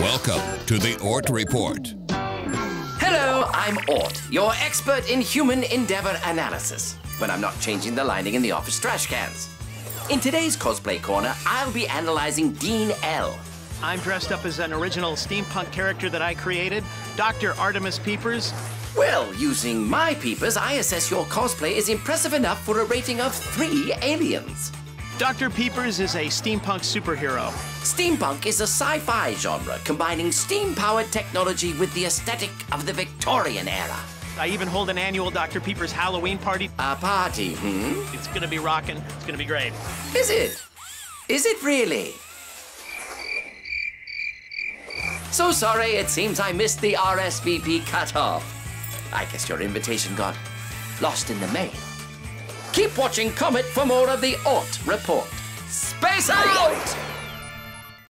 Welcome to the Ort Report. Hello, I'm Ort, your expert in human endeavor analysis, when I'm not changing the lining in the office trash cans. In today's cosplay corner, I'll be analyzing Dean L. I'm dressed up as an original steampunk character that I created, Dr. Artemis Peepers. Well, using my peepers, I assess your cosplay is impressive enough for a rating of three aliens. Dr. Peepers is a steampunk superhero. Steampunk is a sci-fi genre combining steam-powered technology with the aesthetic of the Victorian era. I even hold an annual Dr. Peepers Halloween party. A party, hmm? It's gonna be rocking. It's gonna be great. Is it? Is it really? So sorry, it seems I missed the RSVP cutoff. I guess your invitation got lost in the mail. Keep watching Comet for more of the Ort Report. Space out!